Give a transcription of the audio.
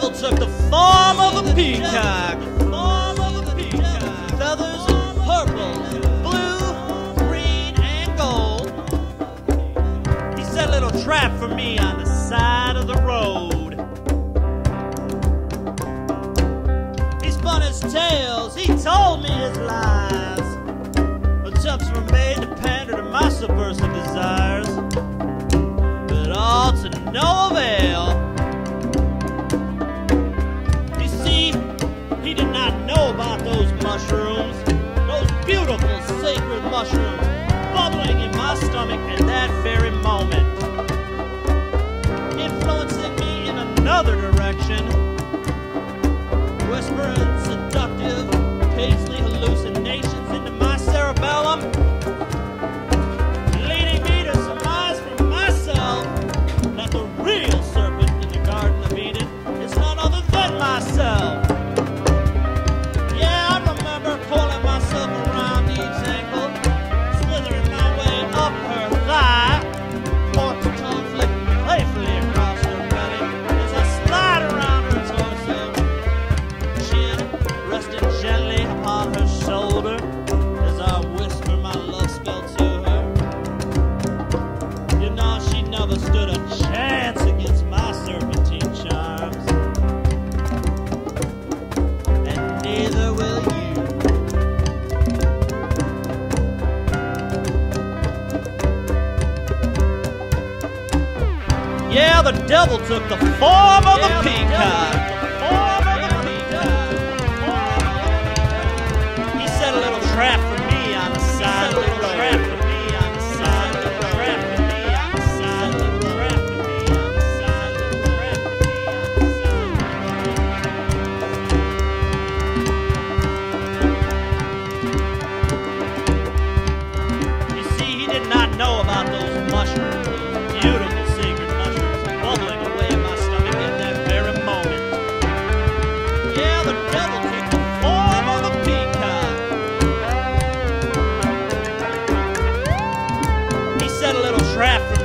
devil took the form of a peacock. Feathers purple, blue, green, and gold. He set a little trap for me on the side of the road. He spun his tales, he told me his lies. Attempts were made to pander to my subversive desires. But all to no avail. stomach at that very moment, influencing me in another direction, whispering seductive, paisley the devil took the form of a peacock. draft